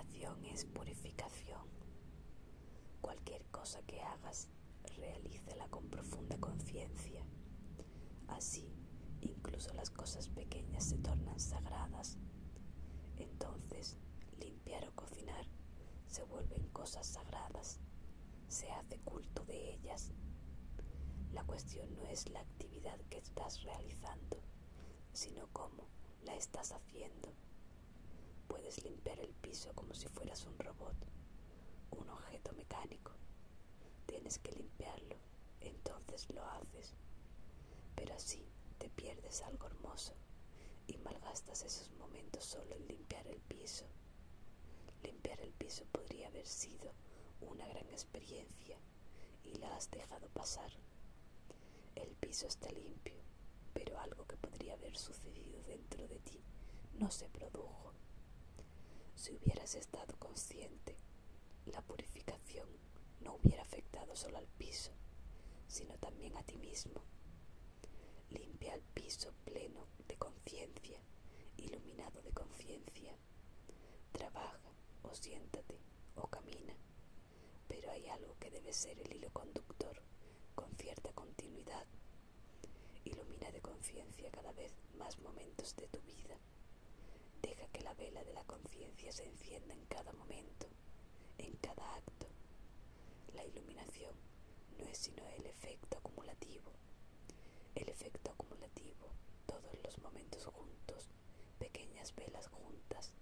Es purificación. Cualquier cosa que hagas, realízala con profunda conciencia. Así, incluso las cosas pequeñas se tornan sagradas. Entonces, limpiar o cocinar se vuelven cosas sagradas. Se hace culto de ellas. La cuestión no es la actividad que estás realizando, sino cómo la estás haciendo. Puedes limpiar el piso como si fueras un robot, un objeto mecánico. Tienes que limpiarlo, entonces lo haces. Pero así te pierdes algo hermoso y malgastas esos momentos solo en limpiar el piso. Limpiar el piso podría haber sido una gran experiencia y la has dejado pasar. El piso está limpio, pero algo que podría haber sucedido dentro de ti no se produjo. Si hubieras estado consciente, la purificación no hubiera afectado solo al piso, sino también a ti mismo. Limpia el piso pleno de conciencia, iluminado de conciencia. Trabaja o siéntate o camina, pero hay algo que debe ser el hilo conductor con cierta continuidad. Ilumina de conciencia cada vez más momentos de tu vida. Deja que la vela de la conciencia se encienda en cada momento, en cada acto. La iluminación no es sino el efecto acumulativo. El efecto acumulativo, todos los momentos juntos, pequeñas velas juntas,